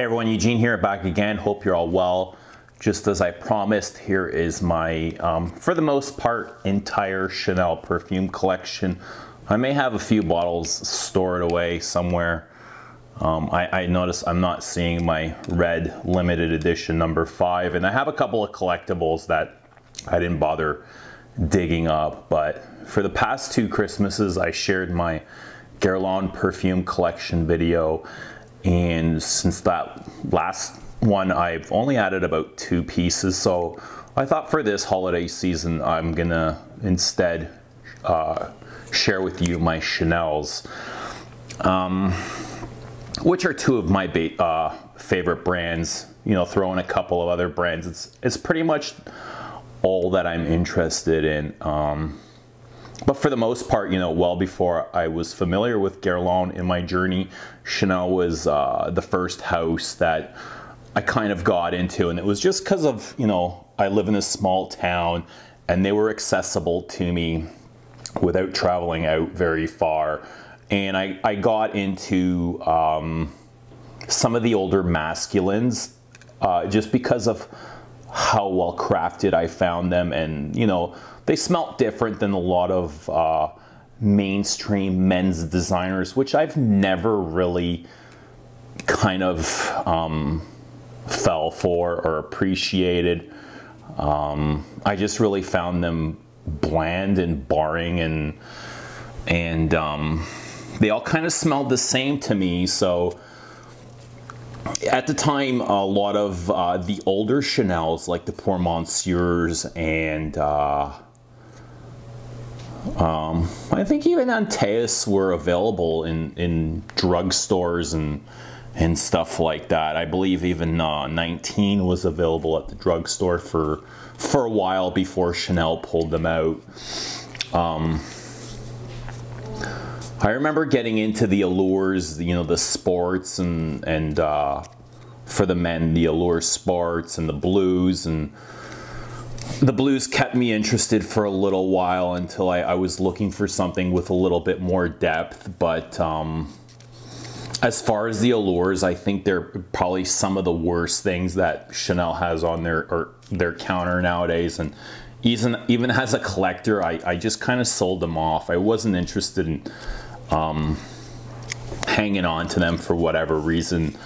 Hey everyone, Eugene here, back again. Hope you're all well. Just as I promised, here is my, um, for the most part, entire Chanel perfume collection. I may have a few bottles stored away somewhere. Um, I, I notice I'm not seeing my red limited edition number five, and I have a couple of collectibles that I didn't bother digging up, but for the past two Christmases, I shared my Guerlain perfume collection video and since that last one I've only added about two pieces. So I thought for this holiday season I'm gonna instead uh, share with you my Chanel's um, which are two of my uh, favorite brands. You know throw in a couple of other brands. It's it's pretty much all that I'm interested in um, but for the most part, you know, well before I was familiar with Guerlain in my journey, Chanel was uh, the first house that I kind of got into. And it was just because of, you know, I live in a small town and they were accessible to me without traveling out very far. And I, I got into um, some of the older masculines uh, just because of how well crafted I found them and, you know, they smelt different than a lot of uh, mainstream men's designers, which I've never really kind of um, fell for or appreciated. Um, I just really found them bland and boring and and um, they all kind of smelled the same to me. So at the time, a lot of uh, the older Chanel's, like the Pour Monsieurs and uh, um, I think even Antaeus were available in, in drugstores and and stuff like that. I believe even uh, 19 was available at the drugstore for for a while before Chanel pulled them out. Um, I remember getting into the allures, you know, the sports and and uh, for the men, the allure sports and the blues and the blues kept me interested for a little while until I, I was looking for something with a little bit more depth. But um, as far as the allures, I think they're probably some of the worst things that Chanel has on their or their counter nowadays. And even even as a collector, I, I just kind of sold them off. I wasn't interested in um, hanging on to them for whatever reason.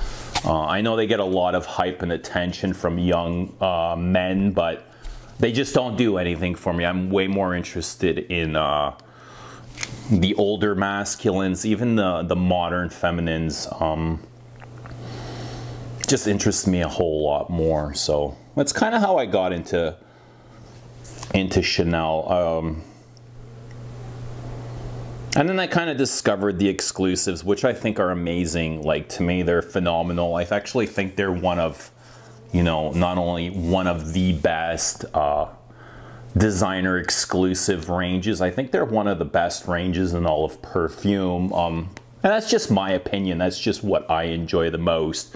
Uh, I know they get a lot of hype and attention from young uh, men, but they just don't do anything for me. I'm way more interested in uh, the older masculines, even the, the modern feminines. Um, just interests me a whole lot more. So that's kind of how I got into into Chanel. Um, and then I kind of discovered the exclusives, which I think are amazing. Like to me, they're phenomenal. I actually think they're one of you know, not only one of the best uh, designer exclusive ranges, I think they're one of the best ranges in all of perfume. Um, and that's just my opinion. That's just what I enjoy the most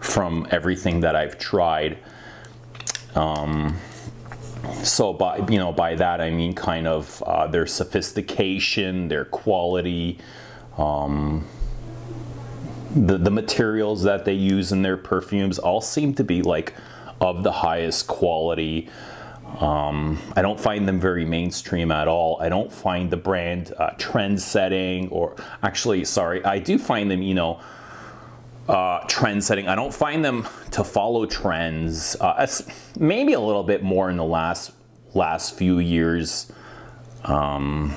from everything that I've tried. Um, so by you know by that I mean kind of uh, their sophistication, their quality, um, the, the materials that they use in their perfumes all seem to be like of the highest quality. Um, I don't find them very mainstream at all. I don't find the brand uh, trend setting or actually, sorry, I do find them, you know, uh, trend setting. I don't find them to follow trends. Uh, maybe a little bit more in the last last few years. Um,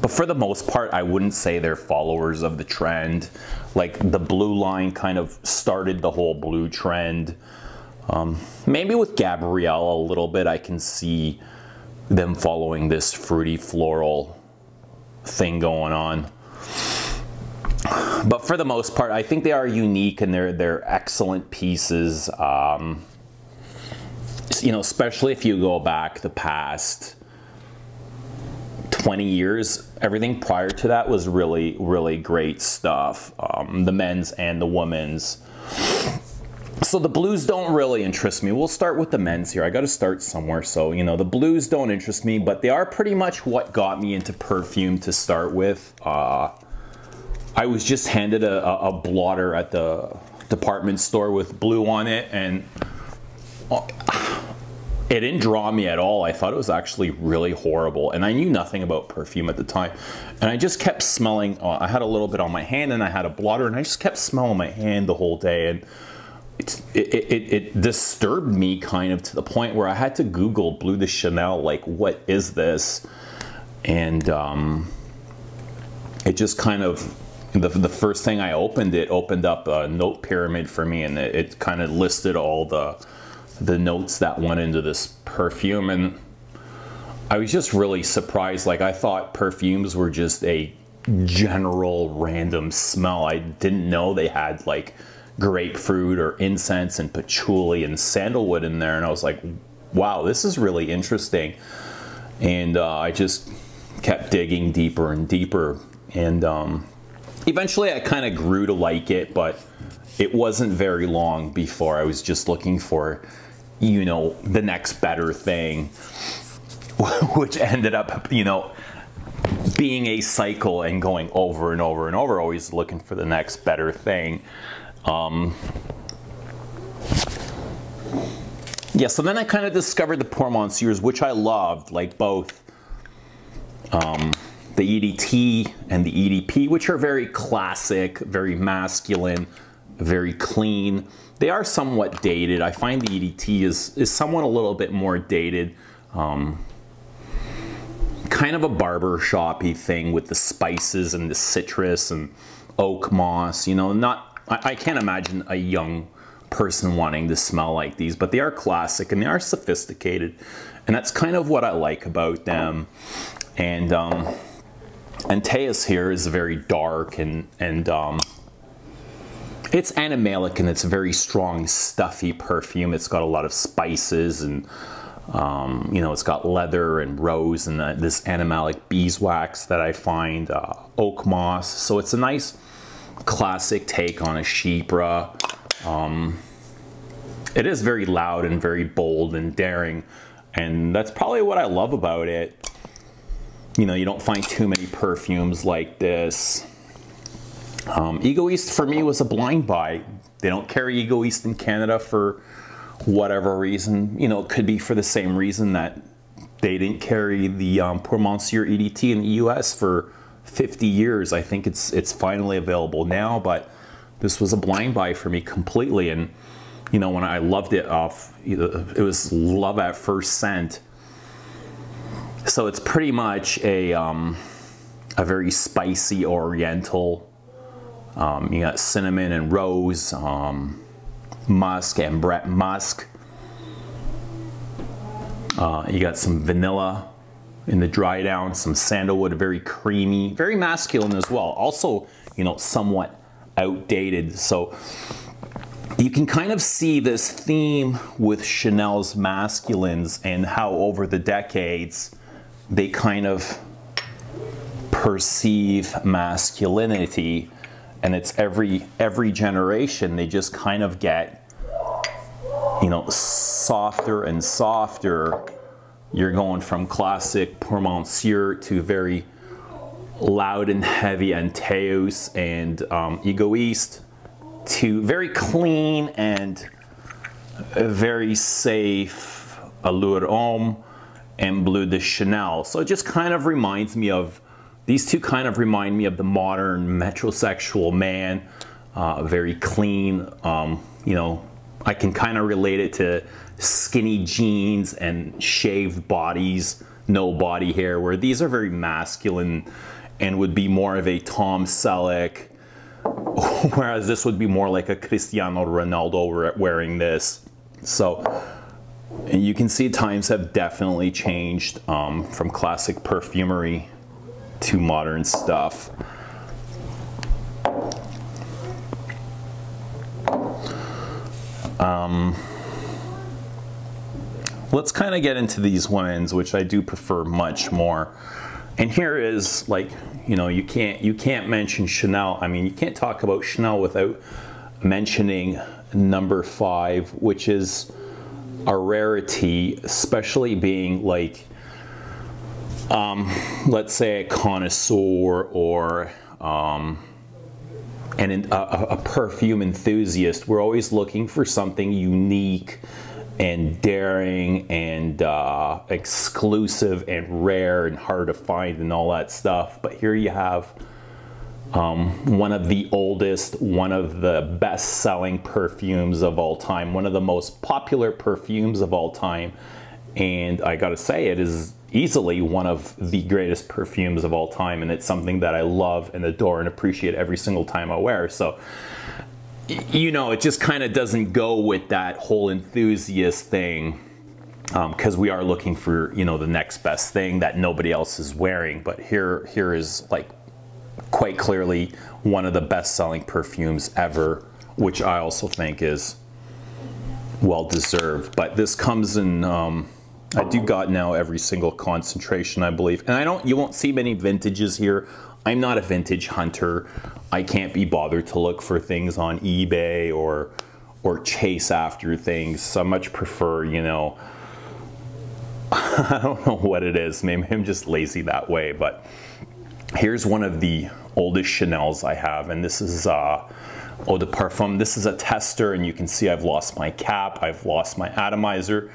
but for the most part, I wouldn't say they're followers of the trend. Like the blue line kind of started the whole blue trend. Um, maybe with Gabrielle a little bit, I can see them following this fruity floral thing going on. But for the most part, I think they are unique and they're they're excellent pieces. Um, you know, especially if you go back the past 20 years. Everything prior to that was really, really great stuff. Um, the men's and the women's. So the blues don't really interest me. We'll start with the men's here. I got to start somewhere. So, you know, the blues don't interest me, but they are pretty much what got me into perfume to start with. Uh, I was just handed a, a, blotter at the department store with blue on it and it didn't draw me at all. I thought it was actually really horrible. And I knew nothing about perfume at the time. And I just kept smelling, uh, I had a little bit on my hand and I had a blotter and I just kept smelling my hand the whole day. And it, it, it, disturbed me kind of to the point where I had to Google Bleu de Chanel, like, what is this? And um, it just kind of, the, the first thing I opened, it opened up a note pyramid for me and it, it kind of listed all the, the notes that went into this perfume. And I was just really surprised. Like, I thought perfumes were just a general random smell. I didn't know they had like, grapefruit or incense and patchouli and sandalwood in there. And I was like, wow, this is really interesting. And uh, I just kept digging deeper and deeper. And um, eventually I kind of grew to like it, but it wasn't very long before I was just looking for, you know, the next better thing, which ended up, you know, being a cycle and going over and over and over, always looking for the next better thing. Um, yeah, so then I kind of discovered the Pour Monsieurs, which I loved, like both um, the EDT and the EDP, which are very classic, very masculine, very clean. They are somewhat dated. I find the EDT is, is somewhat a little bit more dated. Um, kind of a barber shoppy thing with the spices and the citrus and oak moss, you know, not I, I can't imagine a young person wanting to smell like these, but they are classic and they are sophisticated. And that's kind of what I like about them. And um, Antaeus here is very dark and, and um, it's animalic and it's a very strong, stuffy perfume. It's got a lot of spices and um, you know, it's got leather and rose and uh, this animalic beeswax that I find, uh, oak moss. So it's a nice classic take on a Chypre. Um, it is very loud and very bold and daring, and that's probably what I love about it. You know, you don't find too many perfumes like this. Um, Egoiste for me was a blind buy. They don't carry Egoiste in Canada for whatever reason. You know, it could be for the same reason that they didn't carry the um, Pour Monsieur EDT in the US for 50 years. I think it's it's finally available now, but this was a blind buy for me completely. And you know, when I loved it off, it was love at first scent. So it's pretty much a um, a very spicy Oriental. Um, you got cinnamon and rose, um, musk and Brett musk. Uh, you got some vanilla in the dry down, some sandalwood, very creamy, very masculine as well. Also, you know, somewhat outdated. So you can kind of see this theme with Chanel's masculines and how over the decades they kind of perceive masculinity and it's every every generation they just kind of get you know softer and softer you're going from classic Pour Monsieur to very loud and heavy Antaeus and um, Egoiste to very clean and very safe Allure Homme and Bleu de Chanel. So it just kind of reminds me of, these two kind of remind me of the modern metrosexual man, uh, very clean, um, you know, I can kind of relate it to skinny jeans and shaved bodies, no body hair, where these are very masculine and would be more of a Tom Selleck, whereas this would be more like a Cristiano Ronaldo wearing this. So you can see times have definitely changed um, from classic perfumery to modern stuff. Um, let's kind of get into these women's, which I do prefer much more. And here is like, you know, you can't you can't mention Chanel. I mean, you can't talk about Chanel without mentioning number five, which is a rarity, especially being like, um, let's say a connoisseur or um, a, a perfume enthusiast, we're always looking for something unique and daring and uh, exclusive and rare and hard to find and all that stuff. But here you have um, one of the oldest, one of the best selling perfumes of all time, one of the most popular perfumes of all time. And I gotta say, it is easily one of the greatest perfumes of all time. And it's something that I love and adore and appreciate every single time I wear. So, you know, it just kind of doesn't go with that whole enthusiast thing because um, we are looking for you know the next best thing that nobody else is wearing but here here is like quite clearly one of the best selling perfumes ever, which I also think is well deserved. But this comes in, um, I do got now every single concentration, I believe. And I don't, you won't see many vintages here. I'm not a vintage hunter. I can't be bothered to look for things on eBay or, or chase after things. So I much prefer, you know, I don't know what it is. Maybe I'm just lazy that way, but Here's one of the oldest Chanel's I have, and this is uh, Eau de Parfum. This is a tester, and you can see I've lost my cap, I've lost my atomizer.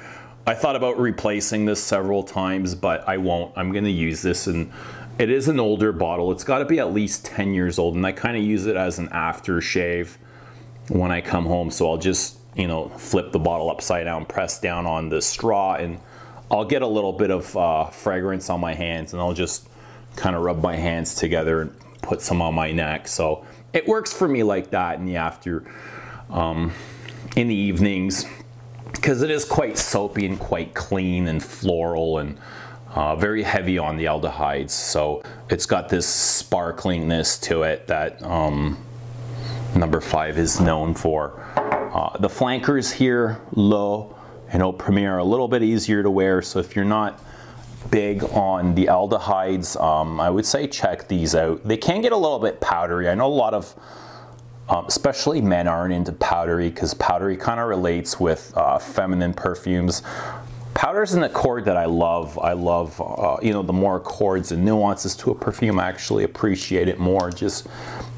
I thought about replacing this several times, but I won't. I'm gonna use this, and it is an older bottle. It's gotta be at least 10 years old, and I kinda use it as an aftershave when I come home, so I'll just, you know, flip the bottle upside down, press down on the straw, and I'll get a little bit of uh, fragrance on my hands, and I'll just kind of rub my hands together and put some on my neck. So it works for me like that in the after, um, in the evenings, because it is quite soapy and quite clean and floral and uh, very heavy on the aldehydes. So it's got this sparklingness to it that um, number five is known for. Uh, the flankers here, L'Eau and Eau Premiere, a little bit easier to wear. So if you're not big on the aldehydes. Um, I would say check these out. They can get a little bit powdery. I know a lot of, um, especially men aren't into powdery because powdery kind of relates with uh, feminine perfumes. Powder's an accord that I love. I love, uh, you know, the more accords and nuances to a perfume, I actually appreciate it more just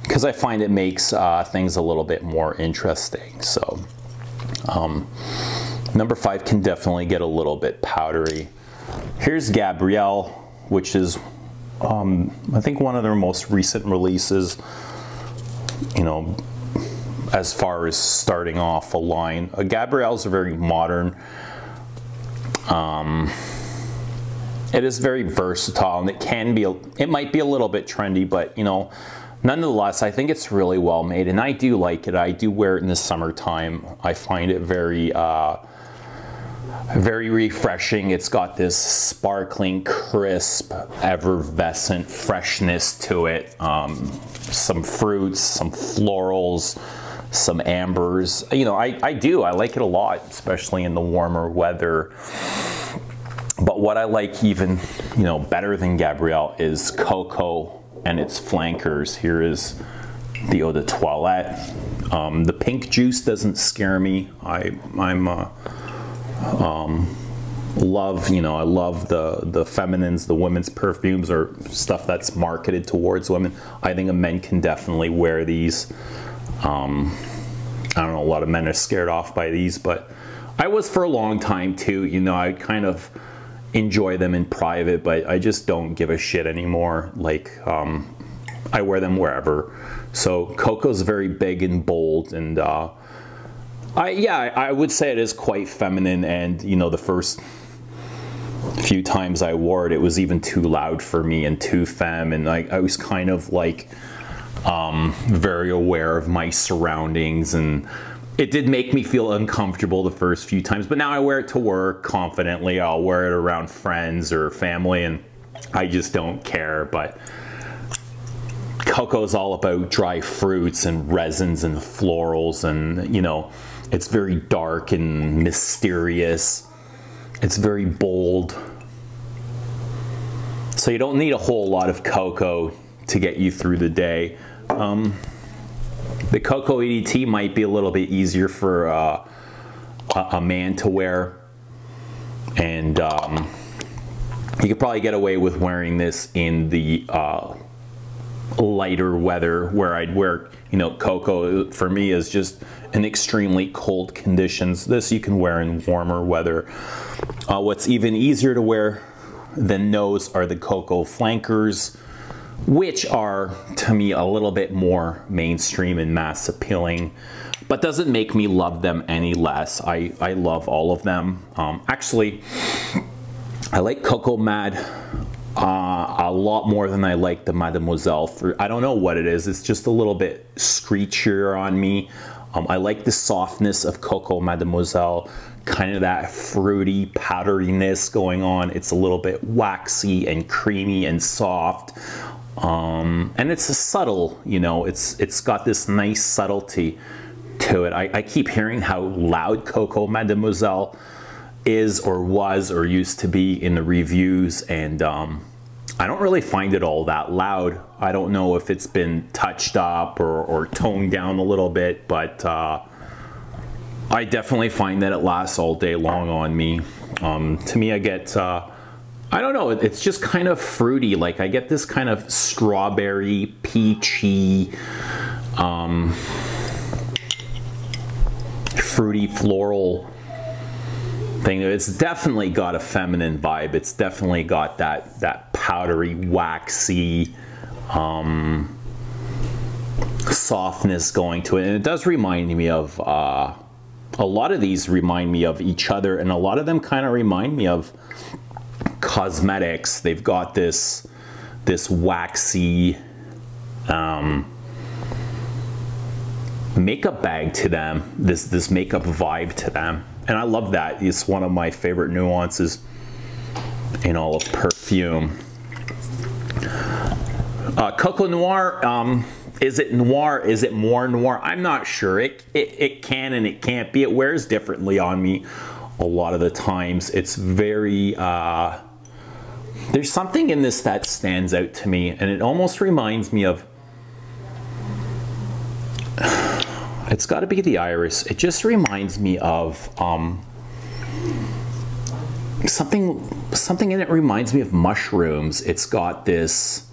because I find it makes uh, things a little bit more interesting. So, um, number five can definitely get a little bit powdery. Here's Gabrielle, which is, um, I think, one of their most recent releases. You know, as far as starting off a line. Uh, Gabrielle's are very modern. Um, it is very versatile and it can be, a, it might be a little bit trendy, but you know, nonetheless, I think it's really well made and I do like it. I do wear it in the summertime. I find it very, uh, very refreshing. It's got this sparkling, crisp, effervescent freshness to it. Um, some fruits, some florals, some ambers. You know, I, I do. I like it a lot, especially in the warmer weather. But what I like even, you know, better than Gabrielle is Coco and its flankers. Here is the eau de toilette. Um, the pink juice doesn't scare me. I, I'm uh, um, love, you know, I love the the feminines, the women's perfumes or stuff that's marketed towards women. I think a men can definitely wear these. Um, I don't know, a lot of men are scared off by these, but I was for a long time too. You know, I kind of enjoy them in private, but I just don't give a shit anymore. Like, um, I wear them wherever. So Coco's very big and bold and uh, I yeah, I would say it is quite feminine, and you know, the first few times I wore it, it was even too loud for me and too femme, and I, I was kind of like um, very aware of my surroundings, and it did make me feel uncomfortable the first few times. But now I wear it to work confidently. I'll wear it around friends or family, and I just don't care. But Coco is all about dry fruits and resins and florals, and you know it's very dark and mysterious. It's very bold. So you don't need a whole lot of Coco to get you through the day. Um, the Coco EDT might be a little bit easier for uh, a, man to wear. And um, you could probably get away with wearing this in the uh, lighter weather where I'd wear, you know, Coco for me is just in extremely cold conditions. This you can wear in warmer weather. Uh, what's even easier to wear than those are the Coco flankers, which are to me a little bit more mainstream and mass appealing but doesn't make me love them any less. I, I love all of them. Um, actually, I like Coco Mad uh, a lot more than I like the Mademoiselle. For, I don't know what it is. It's just a little bit screechier on me. Um, I like the softness of Coco Mademoiselle, kind of that fruity powderiness going on. It's a little bit waxy and creamy and soft. Um, and it's a subtle, you know, it's it's got this nice subtlety to it. I, I keep hearing how loud Coco Mademoiselle is or was or used to be in the reviews and um, I don't really find it all that loud. I don't know if it's been touched up or, or toned down a little bit, but uh, I definitely find that it lasts all day long on me. Um, to me, I get, uh, I don't know, it's just kind of fruity. Like I get this kind of strawberry, peachy, um, fruity, floral thing. It's definitely got a feminine vibe. It's definitely got that that powdery, waxy um, softness going to it. And it does remind me of uh, a lot of these remind me of each other, and a lot of them kind of remind me of cosmetics. They've got this this waxy um, makeup bag to them. This this makeup vibe to them and I love that. It's one of my favorite nuances in all of perfume. Uh, Coco Noir, um, is it noir? Is it more noir? I'm not sure. It, it, it can and it can't be. It wears differently on me a lot of the times. It's very, uh, there's something in this that stands out to me and it almost reminds me of it's got to be the iris. It just reminds me of um, something. Something in it reminds me of mushrooms. It's got this.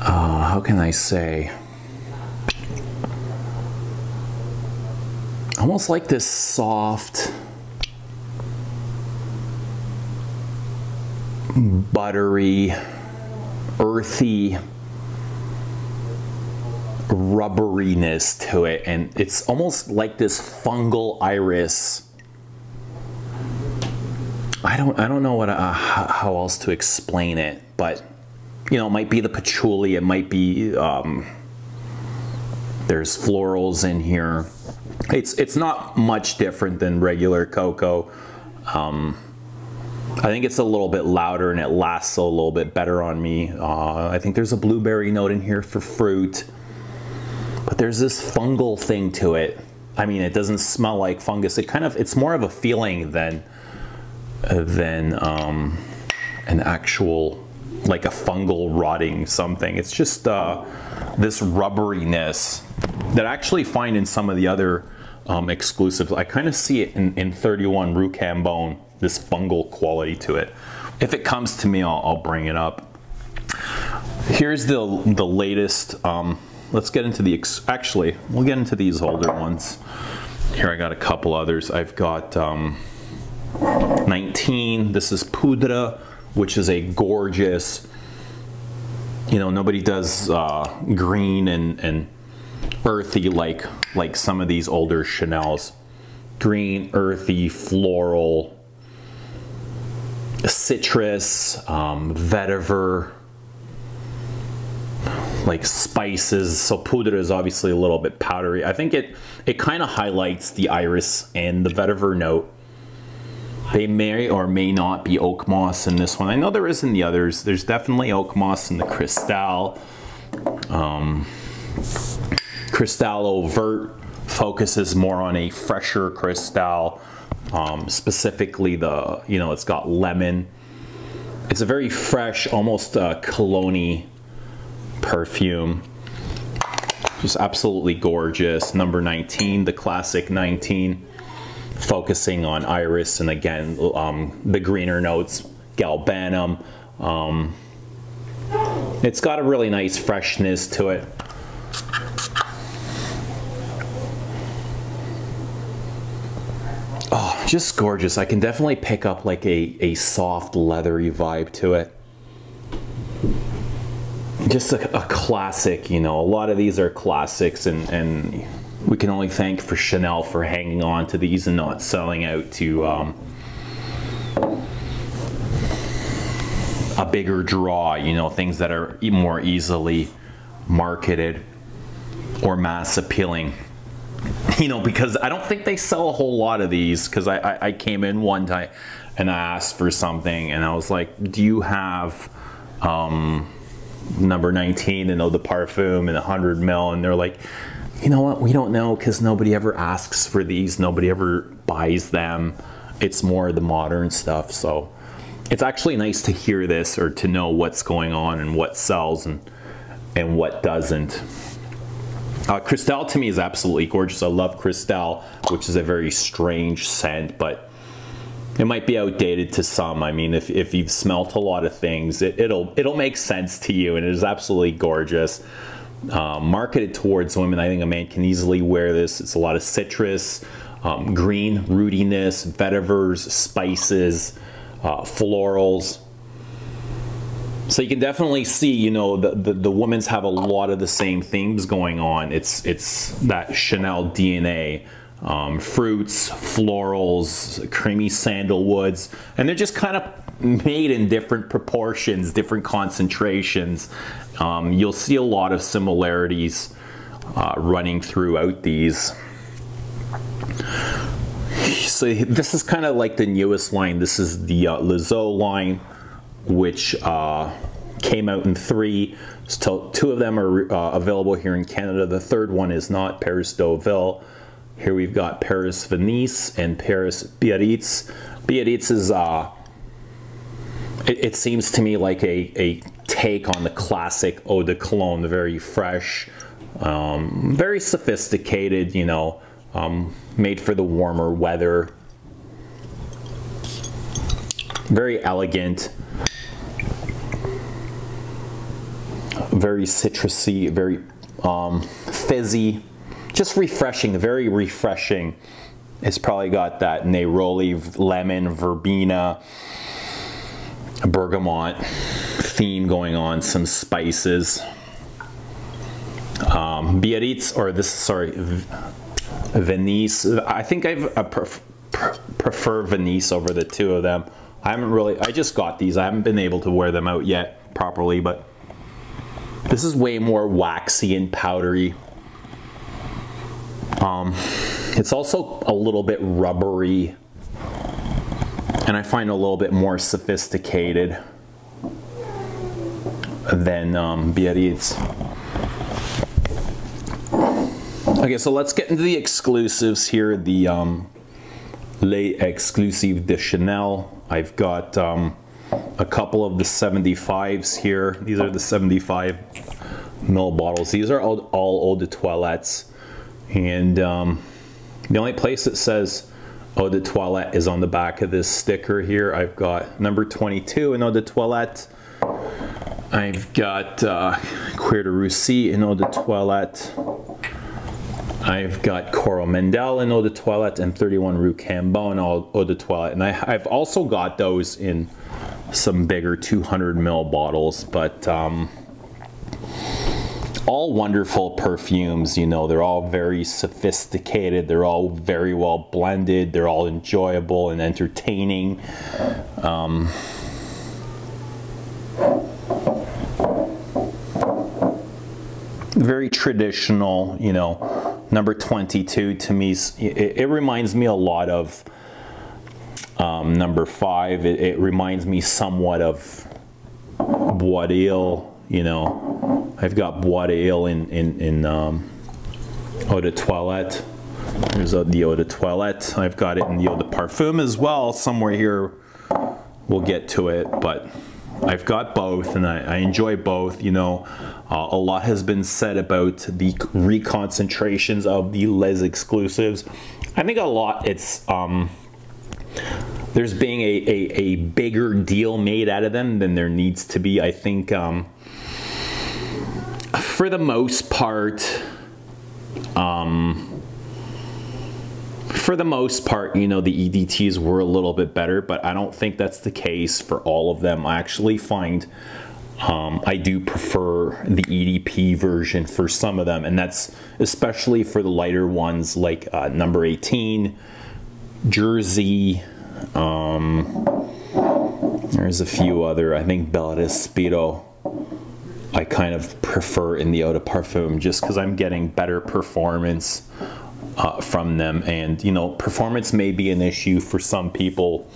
Uh, how can I say? Almost like this soft, buttery, earthy rubberiness to it and it's almost like this fungal iris I don't I don't know what uh, how else to explain it but you know it might be the patchouli it might be um, there's florals in here it's it's not much different than regular Coco um, I think it's a little bit louder and it lasts a little bit better on me. Uh, I think there's a blueberry note in here for fruit. There's this fungal thing to it. I mean, it doesn't smell like fungus. It kind of, it's more of a feeling than, than um, an actual, like a fungal rotting something. It's just uh, this rubberiness that I actually find in some of the other um, exclusives. I kind of see it in, in 31 Rue Cambon, this fungal quality to it. If it comes to me, I'll, I'll bring it up. Here's the, the latest um, let's get into the, actually, we'll get into these older ones. Here I got a couple others. I've got um, 19, this is Poudre, which is a gorgeous, you know, nobody does uh, green and, and earthy like, like some of these older Chanel's. Green, earthy, floral, citrus, um, vetiver, like spices. So poudre is obviously a little bit powdery. I think it, it kind of highlights the iris and the vetiver note. They may or may not be oak moss in this one. I know there is in the others. There's definitely oak moss in the Cristalle. Um, Cristalle Eau Verte focuses more on a fresher Cristalle. Um, specifically the, you know, it's got lemon. It's a very fresh, almost uh, cologne perfume. Just absolutely gorgeous. Number 19, the classic 19, focusing on iris and again, um, the greener notes, galbanum, um, It's got a really nice freshness to it. Oh, just gorgeous. I can definitely pick up like a, a soft leathery vibe to it. Just a, a classic, you know, a lot of these are classics and, and we can only thank for Chanel for hanging on to these and not selling out to um, a bigger draw, you know, things that are more easily marketed or mass appealing. You know, because I don't think they sell a whole lot of these because I, I, I, came in one time and I asked for something and I was like, do you have um, number 19 and Eau de Parfum and 100 mil? And they're like, you know what, we don't know because nobody ever asks for these. Nobody ever buys them. It's more the modern stuff. So it's actually nice to hear this or to know what's going on and what sells and and what doesn't. Uh, Cristalle to me is absolutely gorgeous. I love Cristalle, which is a very strange scent, but it might be outdated to some. I mean, if, if you've smelt a lot of things, it, will it'll make sense to you, and it is absolutely gorgeous. Uh, marketed towards women, I think a man can easily wear this. It's a lot of citrus, um, green, rootiness, vetivers, spices, uh, florals. So you can definitely see, you know, the, the, the women's have a lot of the same themes going on. It's, it's that Chanel DNA. Um, fruits, florals, creamy sandalwoods, and they're just kind of made in different proportions, different concentrations. Um, you'll see a lot of similarities uh, running throughout these so this is kind of like the newest line. This is the uh, Les Eaux line, which uh, came out in three. So two of them are uh, available here in Canada. The third one is not Paris Deauville. Here we've got Paris Venise and Paris Biarritz. Biarritz is, uh, it, it, seems to me like a, a take on the classic eau de cologne, very fresh, um, very sophisticated, you know, um, made for the warmer weather. Very elegant, very citrusy, very um, fizzy, just refreshing, very refreshing. It's probably got that Neroli lemon, verbena, bergamot theme going on, some spices. Um, Biarritz, or this, sorry, Venice. I think I pref prefer Venice over the two of them. I haven't really, I just got these. I haven't been able to wear them out yet properly, but this is way more waxy and powdery. Um, it's also a little bit rubbery and I find a little bit more sophisticated than um, Biarritz. Okay, so let's get into the exclusives here. The um, Les Exclusifs de Chanel. I've got um, a couple of the 75s here. These are the 75 mil bottles. These are all, all eau de toilettes. And um, the only place that says eau de toilette is on the back of this sticker here. I've got number 22 in eau de toilette. I've got uh, Cuir de Russie in eau de toilette. I've got Coromandel in Eau de Toilette and 31 Rue Cambon in Eau de Toilette. And I, have also got those in some bigger 200 ml bottles, but um, all wonderful perfumes, you know, they're all very sophisticated, they're all very well blended, they're all enjoyable and entertaining. Um, very traditional, you know, number 22 to me, it, it reminds me a lot of um, number five. It, it, reminds me somewhat of Bois des Iles, you know. I've got Bois des Iles in, in, in um, Eau de Toilette. There's a, the Eau de Toilette. I've got it in the Eau de Parfum as well. Somewhere here we'll get to it, but I've got both and I, I enjoy both. You know, uh, a lot has been said about the reconcentrations of the Les exclusifs. I think a lot it's um, there's being a, a, a, bigger deal made out of them than there needs to be. I think um, for the most part, um, for the most part, you know, the EDTs were a little bit better, but I don't think that's the case for all of them. I actually find um, I do prefer the EDP version for some of them, and that's especially for the lighter ones like uh, number 18, Jersey, um, there's a few other, I think Bel Respiro I kind of prefer in the Eau de Parfum just because I'm getting better performance uh, from them. And, you know, performance may be an issue for some people.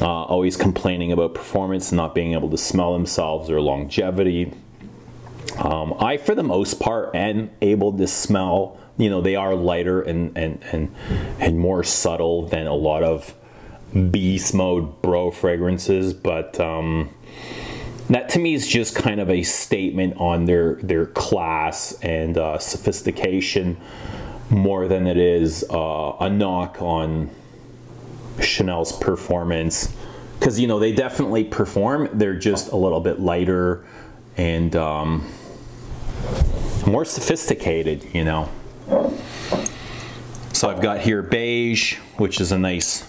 Uh, always complaining about performance, not being able to smell themselves or longevity. Um, I, for the most part, am able to smell. You know, they are lighter and and and and more subtle than a lot of beast mode bro fragrances, but um, that to me is just kind of a statement on their their class and uh, sophistication more than it is uh, a knock on Chanel's performance. Because you know they definitely perform. They're just a little bit lighter and um, more sophisticated you know. So I've got here beige which is a nice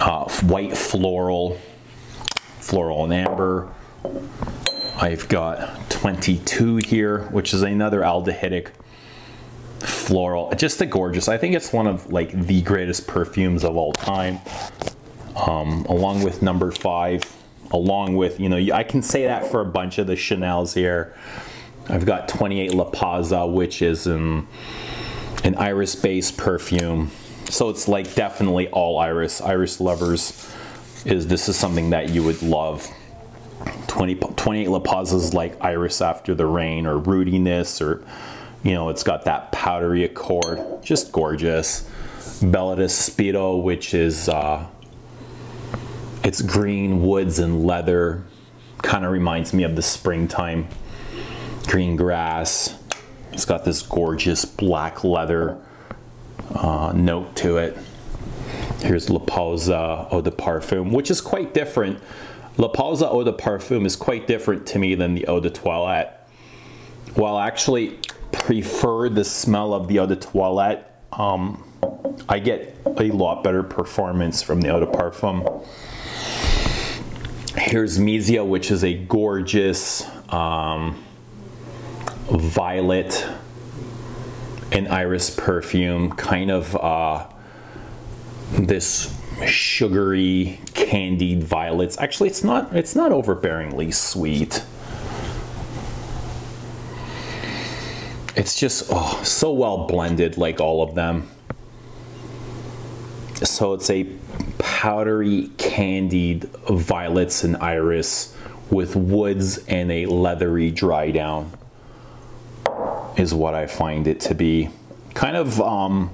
uh, white floral floral and amber. I've got 22 here, which is another aldehydic floral. Just a gorgeous. I think it's one of like the greatest perfumes of all time. Um, along with number five, along with, you know, I can say that for a bunch of the Chanel's here. I've got 28 La Pausa, which is an, an iris-based perfume. So it's like definitely all iris. Iris lovers is this is something that you would love. 20, 28 La Pausas like Iris After the Rain or Rootiness or, you know, it's got that powdery accord. Just gorgeous. Bel Respiro, which is, uh, it's green woods and leather. Kind of reminds me of the springtime. Green grass. It's got this gorgeous black leather uh, note to it. Here's La Pausa Eau de Parfum, which is quite different. La Pausa Eau de Parfum is quite different to me than the Eau de Toilette. While I actually prefer the smell of the Eau de Toilette, um, I get a lot better performance from the Eau de Parfum. Here's Misia, which is a gorgeous um, violet and iris perfume, kind of uh, this sugary candied violets. Actually, it's not it's not overbearingly sweet. It's just oh, so well blended like all of them. So it's a powdery candied violets and iris with woods and a leathery dry down is what I find it to be. Kind of um,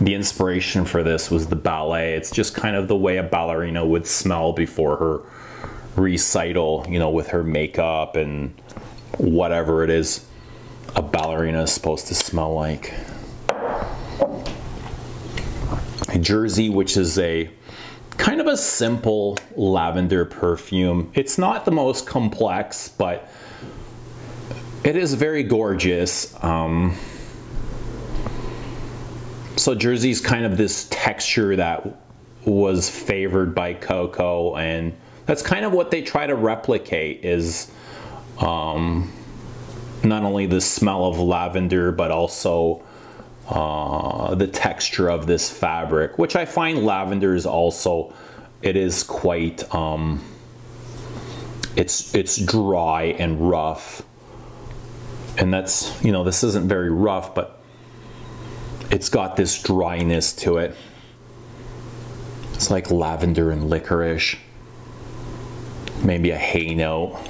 the inspiration for this was the ballet. It's just kind of the way a ballerina would smell before her recital, you know, with her makeup and whatever it is a ballerina is supposed to smell like. Jersey, which is a kind of a simple lavender perfume. It's not the most complex, but it is very gorgeous. Um, so Jersey's kind of this texture that was favored by Coco, and that's kind of what they try to replicate is um, not only the smell of lavender but also uh, the texture of this fabric which I find lavender is also it is quite um, it's it's dry and rough. And that's you know this isn't very rough but it's got this dryness to it. It's like lavender and licorice. Maybe a hay note.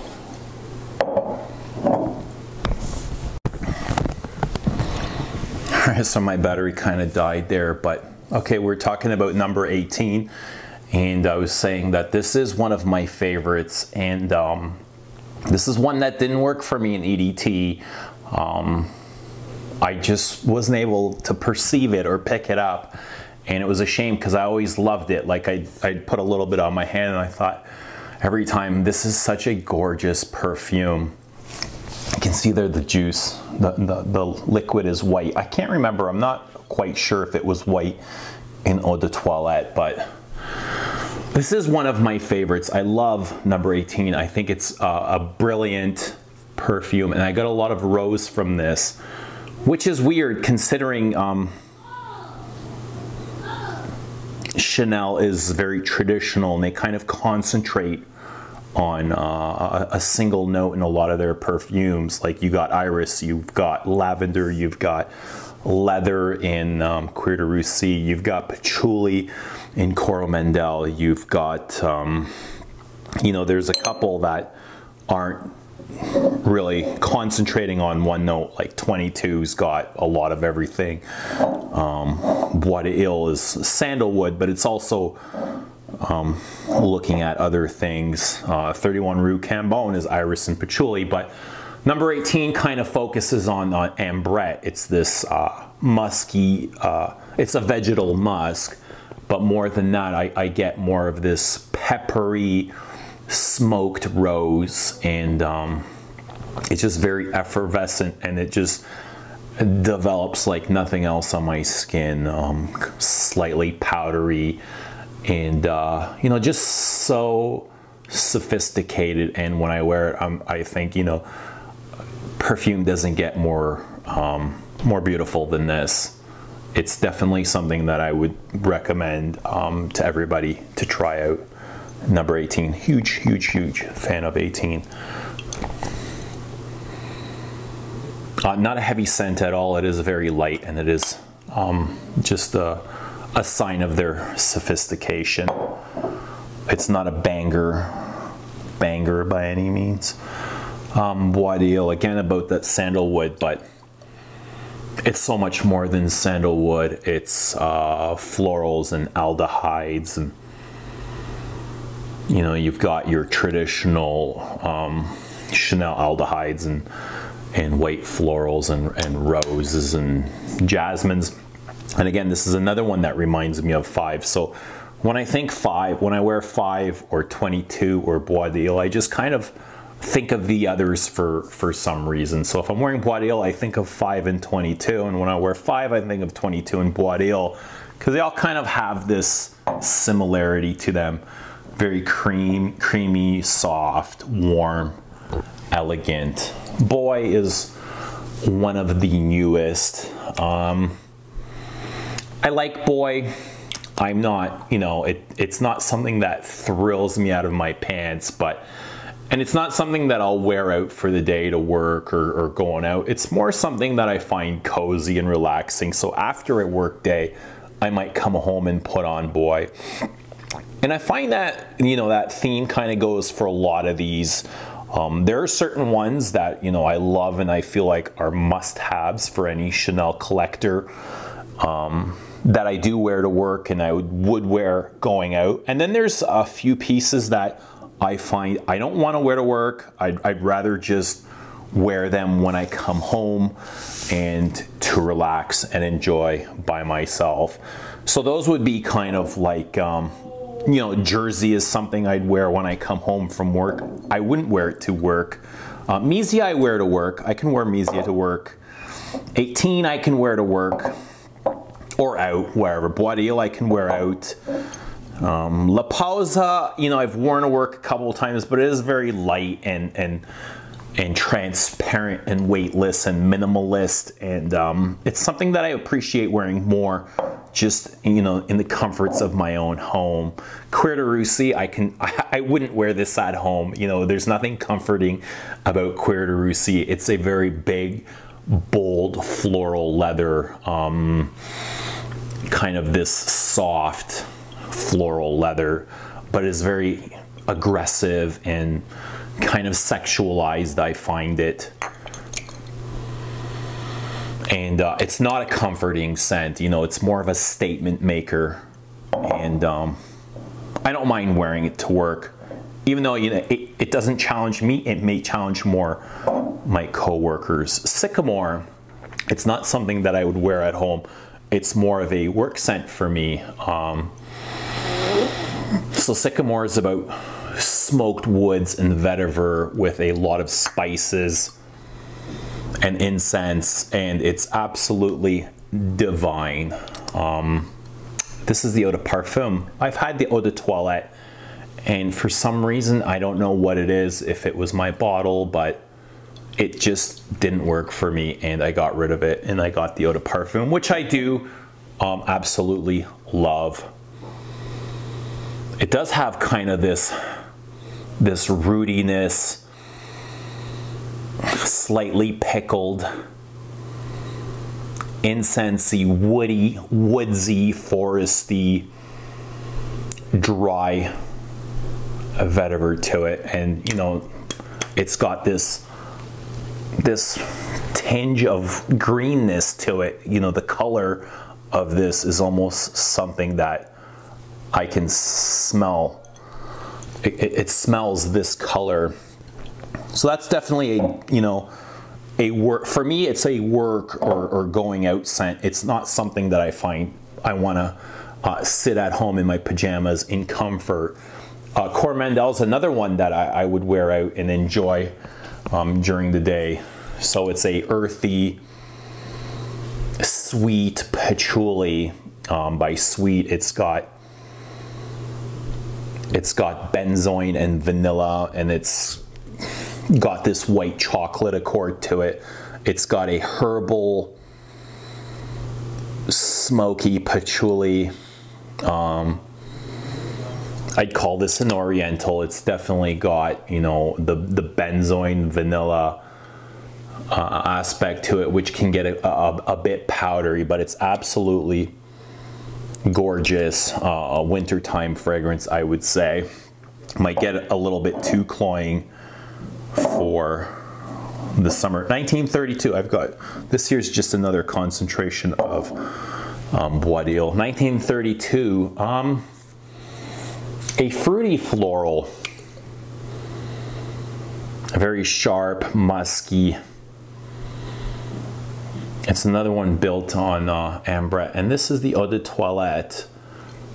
So my battery kind of died there, but okay, we're talking about number 18 and I was saying that this is one of my favorites and um, this is one that didn't work for me in EDT. Um, I just wasn't able to perceive it or pick it up. And it was a shame because I always loved it. Like I, I'd put a little bit on my hand and I thought every time, this is such a gorgeous perfume. You can see there the juice, the, the, the liquid is white. I can't remember, I'm not quite sure if it was white in eau de toilette, but this is one of my favorites. I love number 18. I think it's a, a brilliant perfume and I got a lot of rose from this, which is weird considering um, Chanel is very traditional and they kind of concentrate on uh, a single note in a lot of their perfumes. Like you got iris, you've got lavender, you've got leather in um, de Russie, you've got patchouli in Coromandel, you've got, um, you know, there's a couple that aren't really concentrating on one note like 22's got a lot of everything. Um, Bois d'Ile is sandalwood but it's also um, looking at other things. Uh, 31 rue cambon is iris and patchouli but number 18 kind of focuses on, on ambrette. It's this uh, musky uh, it's a vegetal musk but more than that I, I get more of this peppery smoked rose and um, it's just very effervescent and it just develops like nothing else on my skin um, slightly powdery and uh, you know just so sophisticated and when I wear it I'm, i think you know perfume doesn't get more um, more beautiful than this. It's definitely something that I would recommend um, to everybody to try out number 18. Huge, huge, huge fan of 18. Uh, not a heavy scent at all. It is very light and it is um, just a, a sign of their sophistication. It's not a banger, banger by any means. Um, d'Ile, again about that sandalwood, but it's so much more than sandalwood. It's uh, florals and aldehydes and you know, you've got your traditional um, Chanel aldehydes and and white florals and, and roses and jasmines. And again, this is another one that reminds me of five. So when I think five, when I wear five or 22 or Bois d'Ile, I just kind of think of the others for, for some reason. So if I'm wearing Bois d'Ile, I think of five and 22. And when I wear five, I think of 22 and Bois d'Ile because they all kind of have this similarity to them very cream, creamy, soft, warm, elegant. Boy is one of the newest. Um, I like Boy. I'm not, you know, it, it's not something that thrills me out of my pants, but, and it's not something that I'll wear out for the day to work or, or going out. It's more something that I find cozy and relaxing. So after a work day, I might come home and put on Boy. And I find that, you know, that theme kind of goes for a lot of these. Um, there are certain ones that, you know, I love and I feel like are must-haves for any Chanel collector um, that I do wear to work and I would, would wear going out. And then there's a few pieces that I find I don't want to wear to work. I'd, I'd rather just wear them when I come home and to relax and enjoy by myself. So those would be kind of like um, you know, jersey is something I'd wear when I come home from work. I wouldn't wear it to work. Uh, I wear to work. I can wear Misia to work. 18 I can wear to work or out, wherever. Bois d'Ile I can wear out. Um, La Pausa, you know, I've worn to work a couple of times, but it is very light and and and transparent and weightless and minimalist, and um, it's something that I appreciate wearing more just you know in the comforts of my own home. De Russie, I can I, wouldn't wear this at home. You know, there's nothing comforting about de Russie. It's a very big, bold floral leather, um, kind of this soft floral leather, but it's very aggressive and kind of sexualized. I find it. And uh, it's not a comforting scent you know it's more of a statement maker. And um, I don't mind wearing it to work. Even though you know it, it doesn't challenge me it may challenge more my coworkers. Sycomore it's not something that I would wear at home. It's more of a work scent for me. Um, so sycomore is about smoked woods and vetiver with a lot of spices and incense, and it's absolutely divine. Um, this is the eau de parfum. I've had the eau de toilette, and for some reason, I don't know what it is, if it was my bottle, but it just didn't work for me, and I got rid of it, and I got the eau de parfum, which I do um, absolutely love. It does have kind of this, this rootiness, slightly pickled, incensey, woody, woodsy, foresty, dry vetiver to it. And you know, it's got this this tinge of greenness to it. You know, the color of this is almost something that I can smell. It, it, smells this color so that's definitely a, you know, a work, for me it's a work or, or going out scent. It's not something that I find I want to uh, sit at home in my pajamas in comfort. Uh, Coromandel is another one that I, I, would wear out and enjoy um, during the day. So it's a earthy, sweet patchouli. Um, by sweet, it's got it's got benzoin and vanilla, and it's got this white chocolate accord to it. It's got a herbal, smoky patchouli. Um, I'd call this an oriental. It's definitely got, you know, the, the benzoin vanilla uh, aspect to it, which can get a, a, a, bit powdery, but it's absolutely gorgeous. Uh, wintertime fragrance, I would say. Might get a little bit too cloying for the summer. 1932, I've got, this here's just another concentration of um, Bois d'Ile. 1932, um, a fruity floral, a very sharp, musky. It's another one built on uh, ambrette, and this is the Eau de Toilette,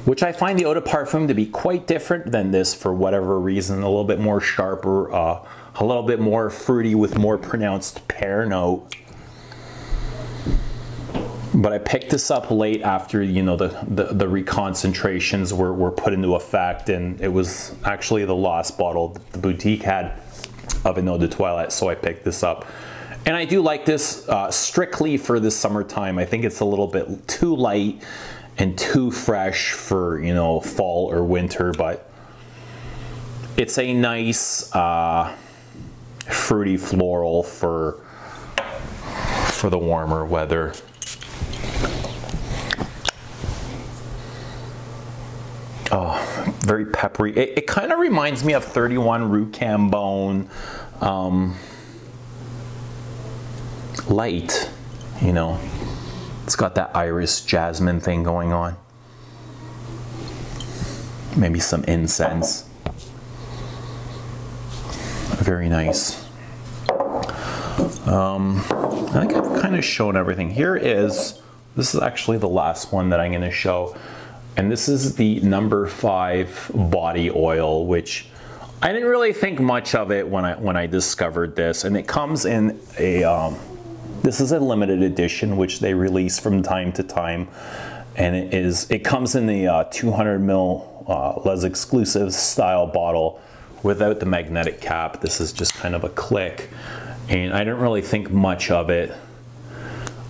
which I find the Eau de Parfum to be quite different than this for whatever reason, a little bit more sharper, uh, a little bit more fruity with more pronounced pear note. But I picked this up late after, you know, the, the, the reconcentrations were, were put into effect and it was actually the last bottle the boutique had of an eau de toilette, so I picked this up. And I do like this uh, strictly for the summertime. I think it's a little bit too light and too fresh for, you know, fall or winter, but it's a nice, uh, fruity floral for for the warmer weather. Oh, very peppery. It, it kind of reminds me of 31 Rue Cambon. Um, light, you know. It's got that iris jasmine thing going on. Maybe some incense very nice. Um, I think I've kind of shown everything. Here is, this is actually the last one that I'm going to show. And this is the number five body oil, which I didn't really think much of it when I, when I discovered this. And it comes in a, um, this is a limited edition, which they release from time to time. And it is, it comes in the uh, 200 mil uh, Les Exclusifs style bottle without the magnetic cap. This is just kind of a click. And I didn't really think much of it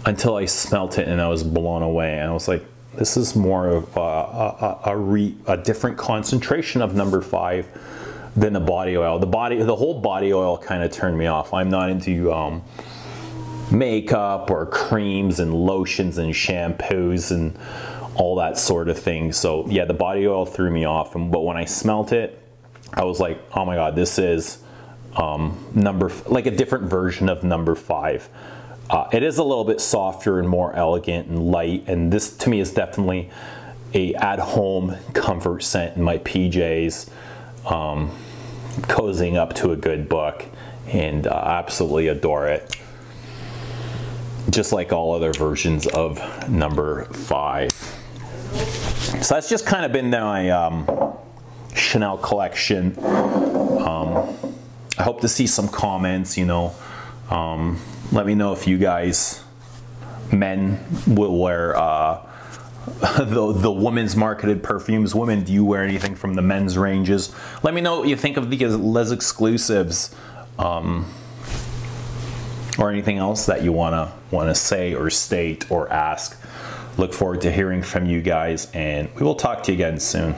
until I smelt it and I was blown away. And I was like, this is more of a, a, a, re, a different concentration of number five than the body oil. The body, the whole body oil kind of turned me off. I'm not into um, makeup or creams and lotions and shampoos and all that sort of thing. So yeah, the body oil threw me off. But when I smelt it, I was like, oh my God, this is um, number, like a different version of number five. Uh, it is a little bit softer and more elegant and light. And this to me is definitely a at-home comfort scent in my PJs, um, cozying up to a good book and uh, absolutely adore it. Just like all other versions of number five. So that's just kind of been my um, Chanel collection. Um, I hope to see some comments, you know. Um, let me know if you guys, men, will wear uh, the, the women's marketed perfumes. Women, do you wear anything from the men's ranges? Let me know what you think of these Les exclusifs. Um, or anything else that you wanna wanna say or state or ask. Look forward to hearing from you guys and we will talk to you again soon.